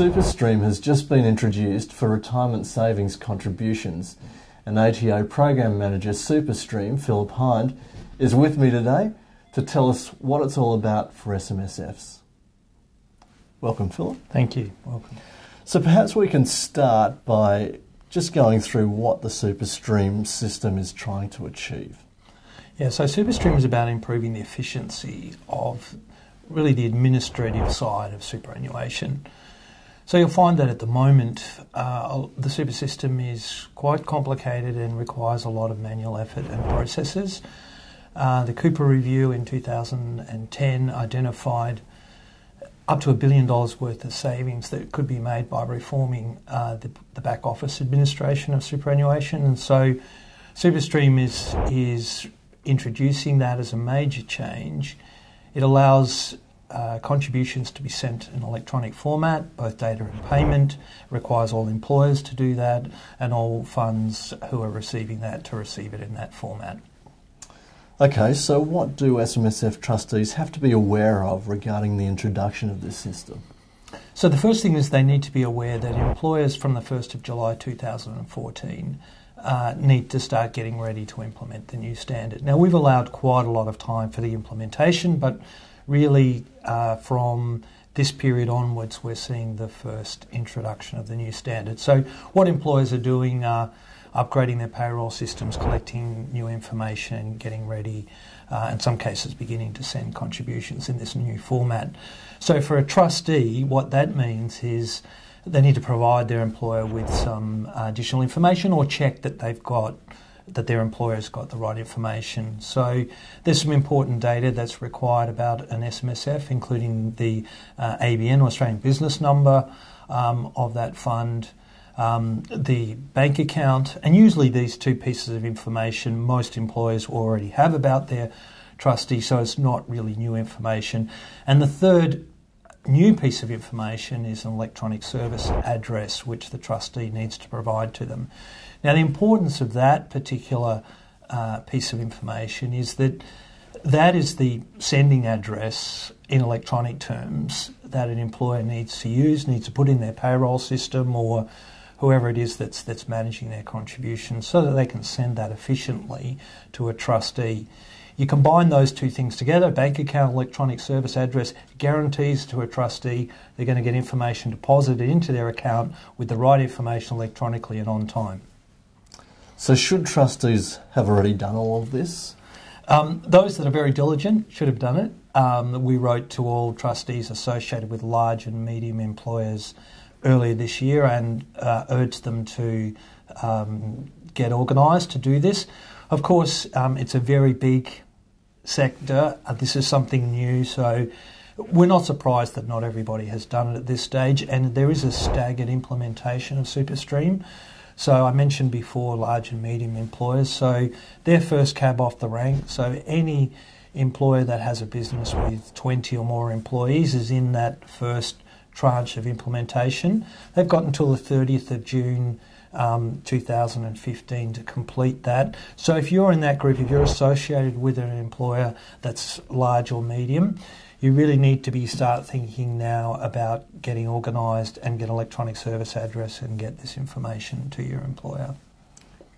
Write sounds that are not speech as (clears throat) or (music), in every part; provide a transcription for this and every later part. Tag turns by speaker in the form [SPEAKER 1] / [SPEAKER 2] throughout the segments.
[SPEAKER 1] SuperStream has just been introduced for retirement savings contributions. And ATO Program Manager SuperStream, Phillip Hind, is with me today to tell us what it's all about for SMSFs. Welcome, Phillip.
[SPEAKER 2] Thank you. Welcome.
[SPEAKER 1] So perhaps we can start by just going through what the SuperStream system is trying to achieve.
[SPEAKER 2] Yeah, so SuperStream is about improving the efficiency of really the administrative side of superannuation. So you'll find that at the moment uh, the super system is quite complicated and requires a lot of manual effort and processes. Uh, the Cooper Review in 2010 identified up to a billion dollars worth of savings that could be made by reforming uh, the, the, back office administration of superannuation. And so SuperStream is, is introducing that as a major change. It allows uh, contributions to be sent in electronic format, both data and payment. It requires all employers to do that, and all funds who are receiving that to receive it in that format.
[SPEAKER 1] Okay, so what do SMSF trustees have to be aware of regarding the introduction of this system?
[SPEAKER 2] So the first thing is they need to be aware that employers from the 1st of July 2014 uh, need to start getting ready to implement the new standard. Now we've allowed quite a lot of time for the implementation, but really uh, from this period onwards, we're seeing the first introduction of the new standard. So what employers are doing are upgrading their payroll systems, collecting new information, getting ready, uh, in some cases beginning to send contributions in this new format. So for a trustee, what that means is they need to provide their employer with some additional information or check that they've got that their employer's got the right information. So there's some important data that's required about an SMSF, including the uh, ABN, Australian Business Number, um, of that fund, um, the bank account, and usually these two pieces of information most employers already have about their trustee, so it's not really new information. And the third new piece of information is an electronic service address which the trustee needs to provide to them. Now, the importance of that particular uh, piece of information is that that is the sending address in electronic terms that an employer needs to use, needs to put in their payroll system or whoever it is that's that's managing their contributions so that they can send that efficiently to a trustee. You combine those two things together, bank account, electronic service address, guarantees to a trustee they're going to get information deposited into their account with the right information electronically and on time.
[SPEAKER 1] So, should trustees have already done all of this?
[SPEAKER 2] Um, those that are very diligent should have done it. Um, we wrote to all trustees associated with large and medium employers earlier this year and uh, urged them to um, get organised to do this. Of course, um, it's a very big sector. This is something new, so we're not surprised that not everybody has done it at this stage, and there is a staggered implementation of SuperStream. So I mentioned before large and medium employers, so they're first cab off the rank. So any employer that has a business with 20 or more employees is in that first tranche of implementation. They've got until the 30th of June um, 2015 to complete that. So if you're in that group, if you're associated with an employer that's large or medium, you really need to be start thinking now about getting organised and get electronic service address and get this information to your employer.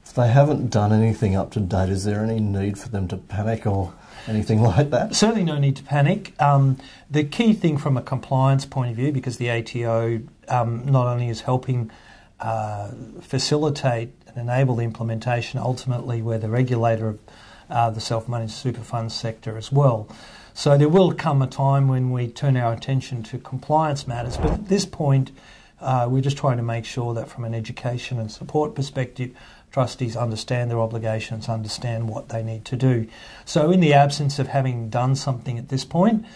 [SPEAKER 1] If they haven't done anything up to date, is there any need for them to panic or anything (laughs) like that?
[SPEAKER 2] Certainly, no need to panic. Um, the key thing from a compliance point of view, because the ATO um, not only is helping uh, facilitate and enable the implementation, ultimately, we're the regulator of uh, the self managed super fund sector as well. So, there will come a time when we turn our attention to compliance matters, but at this point, uh, we're just trying to make sure that from an education and support perspective, trustees understand their obligations, understand what they need to do. So, in the absence of having done something at this point,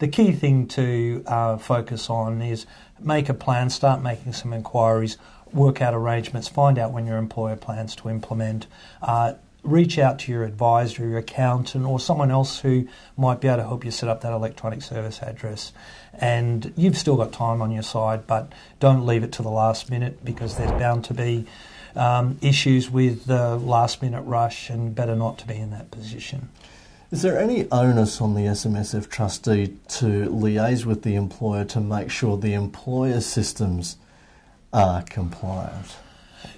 [SPEAKER 2] the key thing to uh, focus on is make a plan, start making some inquiries, work out arrangements, find out when your employer plans to implement. Uh, reach out to your advisor, your accountant, or someone else who might be able to help you set up that electronic service address. And you've still got time on your side, but don't leave it to the last minute because there's bound to be um, issues with the last minute rush and better not to be in that position.
[SPEAKER 1] Is there any onus on the SMSF trustee to liaise with the employer to make sure the employer systems are compliant?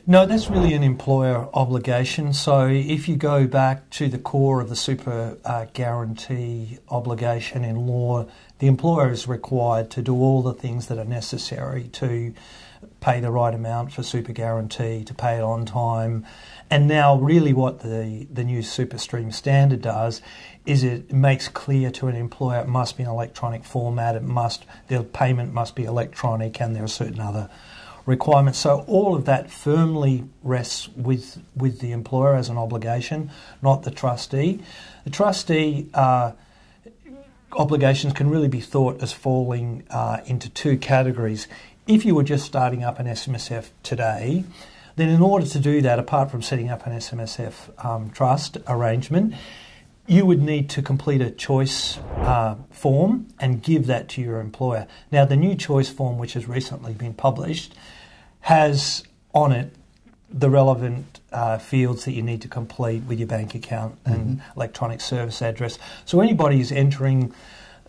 [SPEAKER 2] No, that's really an employer obligation. So if you go back to the core of the super uh, guarantee obligation in law, the employer is required to do all the things that are necessary to pay the right amount for super guarantee, to pay it on time, and now, really, what the, the new SuperStream standard does is it makes clear to an employer it must be in electronic format, it must the payment must be electronic, and there are certain other requirements. So all of that firmly rests with with the employer as an obligation, not the trustee. The trustee. Uh, obligations can really be thought as falling uh, into two categories. If you were just starting up an SMSF today, then in order to do that, apart from setting up an SMSF um, trust arrangement, you would need to complete a choice uh, form and give that to your employer. Now, the new choice form, which has recently been published, has on it the relevant uh, fields that you need to complete with your bank account and mm-hmm. electronic service address. So, anybody who's entering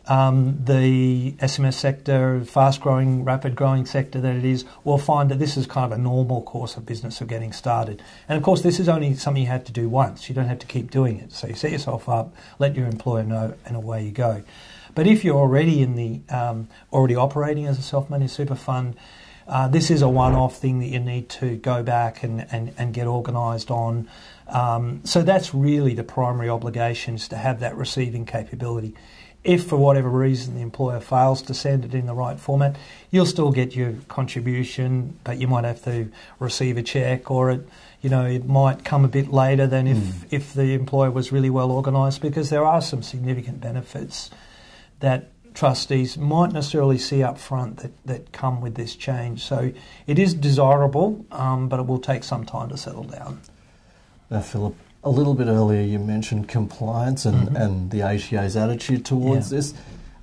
[SPEAKER 2] um, the SMS sector, fast growing, rapid growing sector that it is, will find that this is kind of a normal course of business of getting started. And of course, this is only something you have to do once. You don't have to keep doing it. So you set yourself up, let your employer know, and away you go. But if you're already in the um, already operating as a self-managed super fund, uh, this is a one-off thing that you need to go back and, and, and get organised on. Um, so that's really the primary obligation is to have that receiving capability. If for whatever reason the employer fails to send it in the right format, you'll still get your contribution, but you might have to receive a check or it you know, it might come a bit later than if, mm. if the employer was really well organised because there are some significant benefits that trustees might necessarily see up front that, that come with this change. So it is desirable, um, but it will take some time to settle down.
[SPEAKER 1] Now, Phillip, a little bit earlier you mentioned compliance and, mm-hmm. and the ATO's attitude towards yeah. this.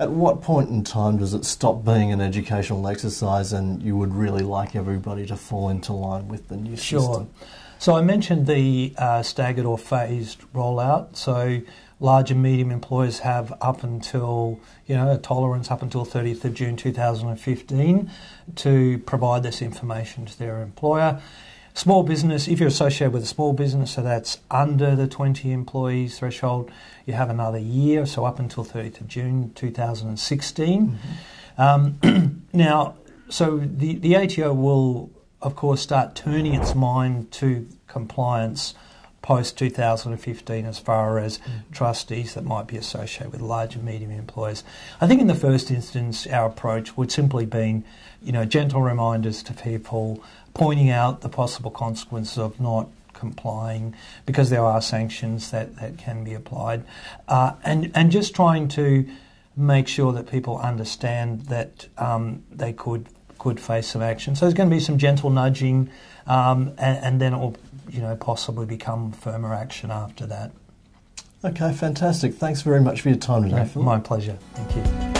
[SPEAKER 1] At what point in time does it stop being an educational exercise and you would really like everybody to fall into line with the new
[SPEAKER 2] sure.
[SPEAKER 1] system?
[SPEAKER 2] So I mentioned the uh, staggered or phased rollout. So large and medium employers have up until, you know, a tolerance up until 30th of June 2015 to provide this information to their employer. Small business, if you're associated with a small business, so that's under the 20 employees threshold, you have another year, so up until 30th of June 2016. Mm-hmm. Um, (clears throat) now, so the, the ATO will, of course, start turning its mind to compliance post 2015 as far as mm. trustees that might be associated with large and medium employers. I think in the first instance, our approach would simply be, you know, gentle reminders to people, pointing out the possible consequences of not complying because there are sanctions that, that can be applied, uh, and and just trying to make sure that people understand that um, they could could face some action. So there's going to be some gentle nudging, um, and, and then it will you know, possibly become firmer action after that.
[SPEAKER 1] Okay, fantastic. Thanks very much for your time today.
[SPEAKER 2] My pleasure. Thank you.